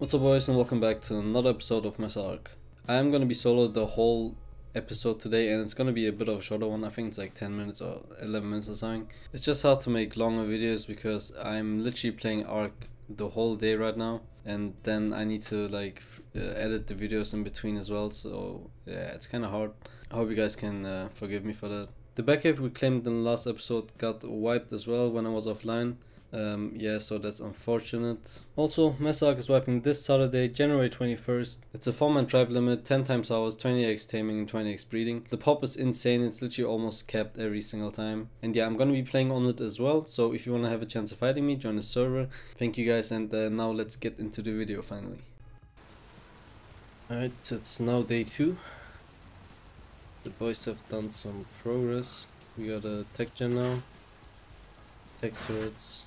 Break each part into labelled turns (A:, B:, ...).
A: What's up boys and welcome back to another episode of Mesa Ark. I am gonna be solo the whole episode today and it's gonna be a bit of a shorter one. I think it's like 10 minutes or 11 minutes or something. It's just hard to make longer videos because I'm literally playing Ark the whole day right now and then I need to like uh, edit the videos in between as well so yeah it's kind of hard. I hope you guys can uh, forgive me for that. The Batcave we claimed in the last episode got wiped as well when I was offline. Um, yeah, so that's unfortunate. Also, Mesa Ark is wiping this Saturday, January 21st. It's a 4 man tribe limit, 10 times hours, 20x taming, and 20x breeding. The pop is insane, it's literally almost capped every single time. And yeah, I'm gonna be playing on it as well, so if you wanna have a chance of fighting me, join the server. Thank you guys, and uh, now let's get into the video finally. Alright, it's now day 2. The boys have done some progress. We got a Tek gen now. Tek turrets.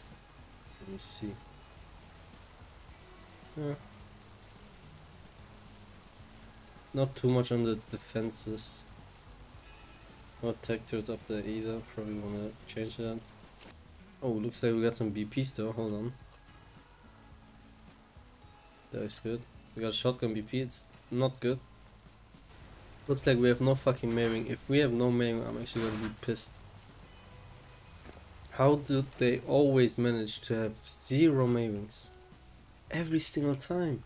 A: Let me see. Yeah. Not too much on the defenses. Not Tek turrets up there either. Probably wanna change that. Oh, looks like we got some BPs though. Hold on. That is good. We got a shotgun BP. It's not good. Looks like we have no fucking maiming. If we have no maiming, I'm actually gonna be pissed. How do they always manage to have zero maimings? Every single time.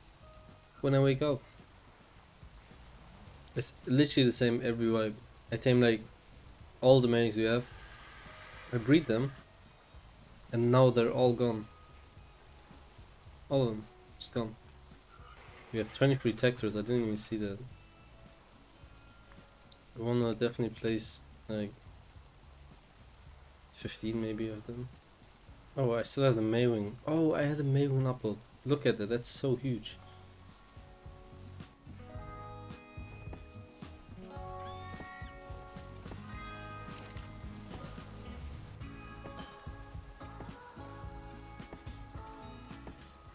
A: When I wake up. It's literally the same every wipe. I tame like all the maimings we have. I breed them. And now they're all gone. All of them. Just gone. We have 20 protectors. I didn't even see that. I wanna definitely place like 15 maybe of them. Oh, I still have a Maewing. Oh, I had a Maewing apple. Look at that, that's so huge.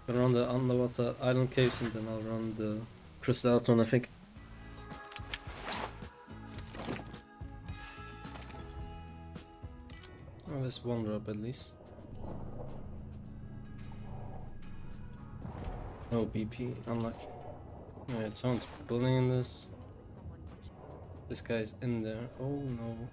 A: I'll run the underwater island caves and then I'll run the crystal one I think. One drop at least. No BP, unlucky. Alright, someone's building in this. This guy's in there. Oh no.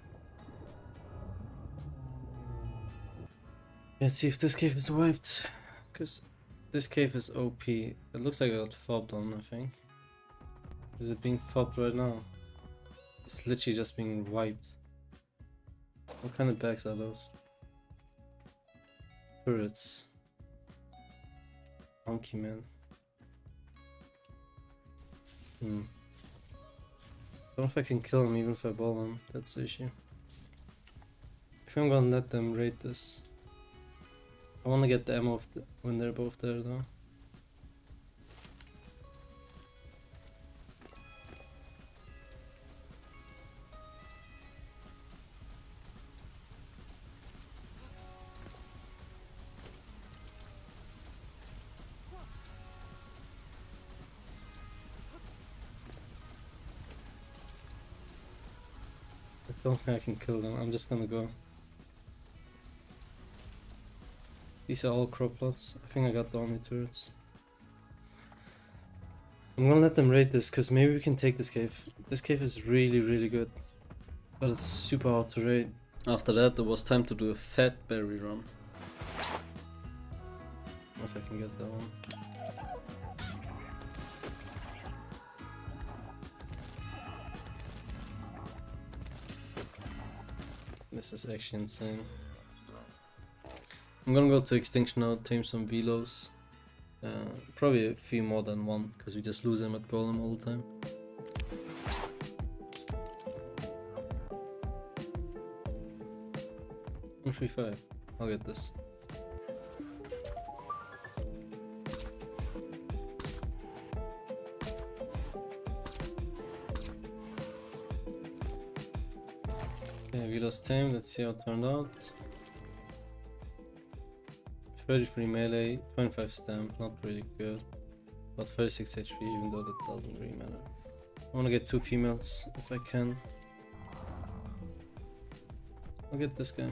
A: Let's see if this cave is wiped. Because this cave is OP. It looks like it got fobbed on, I think. Is it being fobbed right now? It's literally just being wiped. What kind of bags are those? Turrets. Monkey man. Hmm. I don't know if I can kill him even if I ball him. That's the issue. If I'm gonna let them raid this. I wanna get the ammo the when they're both there though. Don't think I can kill them, I'm just gonna go. These are all crow plots. I think I got the only turrets. I'm gonna let them raid this, because maybe we can take this cave. This cave is really, really good. But it's super hard to raid. After that, it was time to do a fat berry run. If I can get that one. This is actually insane. I'm gonna go to extinction now, tame some velos. Uh, probably a few more than one, because we just lose them at golem all the time. One three five. I'll get this. Let's see how it turned out. 33 melee, 25 stamp, not really good. But 36 HP, even though that doesn't really matter. I want to get two females if I can. I'll get this guy.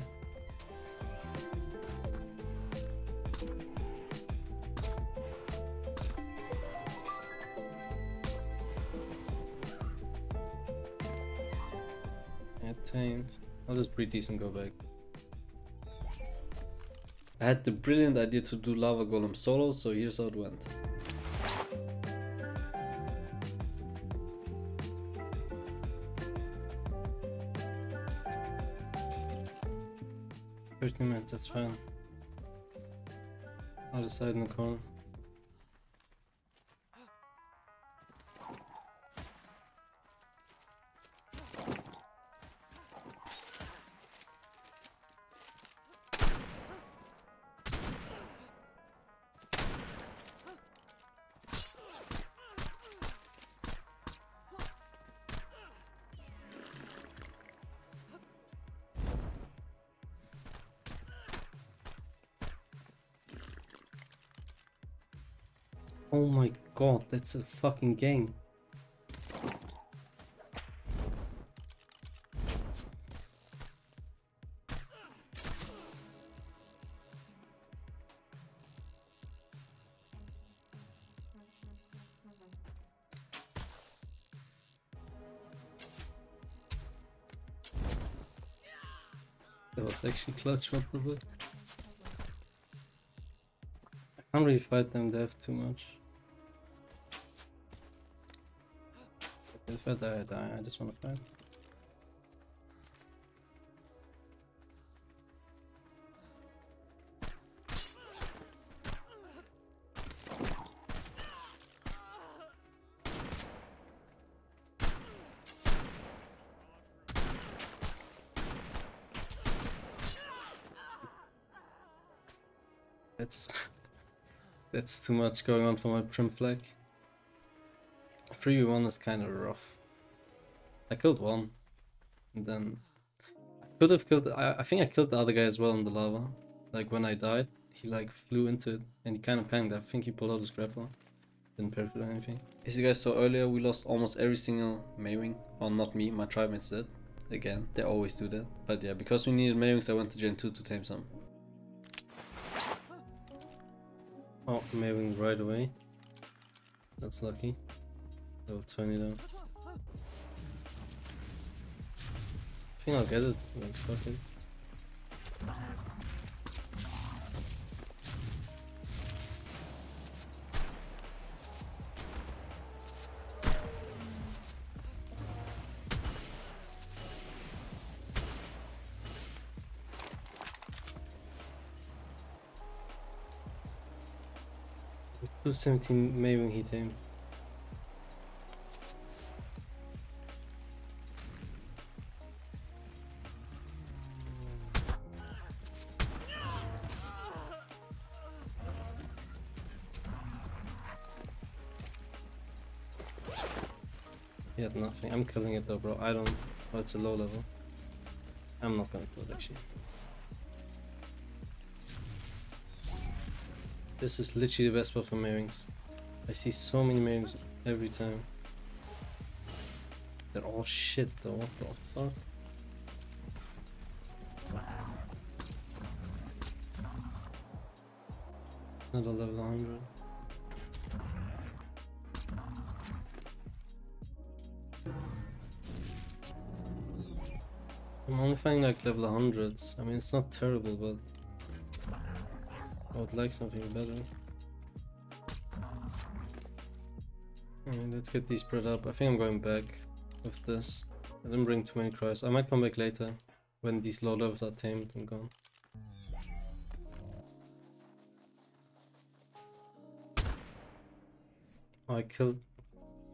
A: Attained. I'll just breed these go back. I had the brilliant idea to do Lava Golem solo, so here's how it went. Thirteen minutes, that's fine. Other side in the corner. Oh my god, that's a fucking game. That was actually clutch? I can't really fight them, they have too much. If I die, I die. I just want to fight. That's that's too much going on for my prim flag. 3v1 is kind of rough. I killed one. And then... I could have killed... I, I think I killed the other guy as well in the lava. Like when I died, he like flew into it and he kind of panicked. I think he pulled out his grappler. Didn't perfect or anything. As you guys saw earlier, we lost almost every single Maewing. Well, not me, my tribe mates did. Again, they always do that. But yeah, because we needed Maewings, I went to Gen 2 to tame some. Oh, moving right away. That's lucky. Level 20 though. I think I'll get it. Like, fuck Two seventeen Maven he tamed. He had nothing. I'm killing it though, bro. I don't. Oh, it's a low level. I'm not gonna kill it actually. This is literally the best spot for Maewings. I see so many Maewings every time. They're all shit though, what the fuck? Another level 100. I'm only finding like level 100s. I mean, it's not terrible, but I would like something better. Alright, let's get these spread up. I think I'm going back with this. I didn't bring too many cries. I might come back later when these low levels are tamed and gone. Oh, I killed...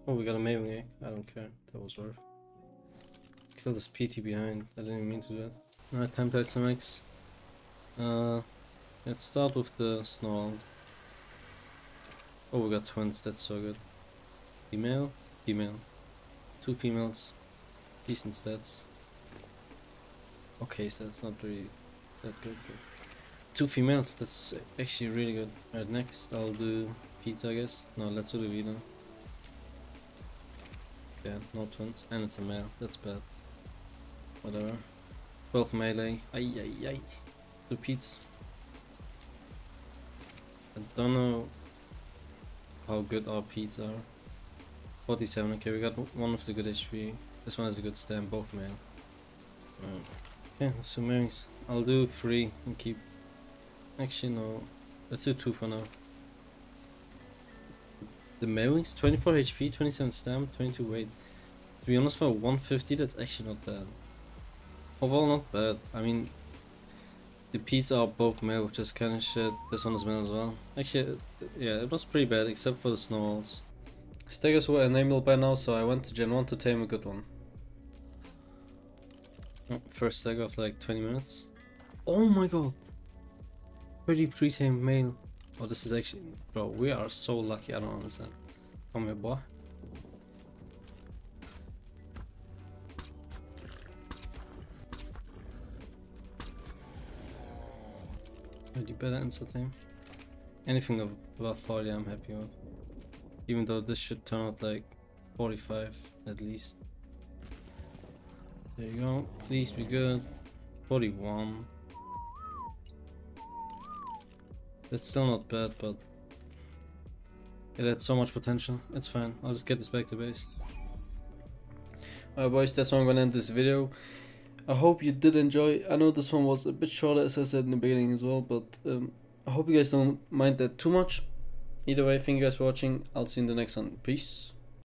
A: Oh, we got a Maven egg. I don't care. That was worth. Killed this PT behind. I didn't mean to do that. Alright, time to some eggs. Uh, let's start with the Snow Oh, we got twins. That's so good. Female, female. Two females. Decent stats. Okay, so that's not really that good. But two females, that's actually really good. Alright, next I'll do pizza, I guess. No, let's do the Vino. Okay, no twins. And it's a male. That's bad. Whatever. 12 melee. Ay, ay, ay. Two Pete's. I don't know how good our Pete's are. 47, okay, we got one of the good HP. This one has a good stem, both male. Okay, let's do mailings. I'll do three and keep. Actually, no. Let's do two for now. The mailings 24 HP, 27 stamp, 22 weight. To be honest, for 150, that's actually not bad. Overall, not bad. I mean, the pizza are both male, which is kind of shit. This one is male as well. Actually, yeah, it was pretty bad, except for the snowballs. Steggers were enabled by now, so I went to Gen 1 to tame a good one. Oh, first stag of like 20 minutes. Oh my god! Pretty pre-tamed male. Oh, this is actually... Bro, we are so lucky, I don't understand. Come here, boy. You better answer time. Anything above 40 I'm happy with. Even though this should turn out like 45 at least. There you go. Please be good. 41. That's still not bad, but it had so much potential. It's fine. I'll just get this back to base. Alright boys, that's where I'm gonna end this video. I hope you did enjoy. I know this one was a bit shorter as I said in the beginning as well, but um, I hope you guys don't mind that too much. Either way, thank you guys for watching. I'll see you in the next one. Peace.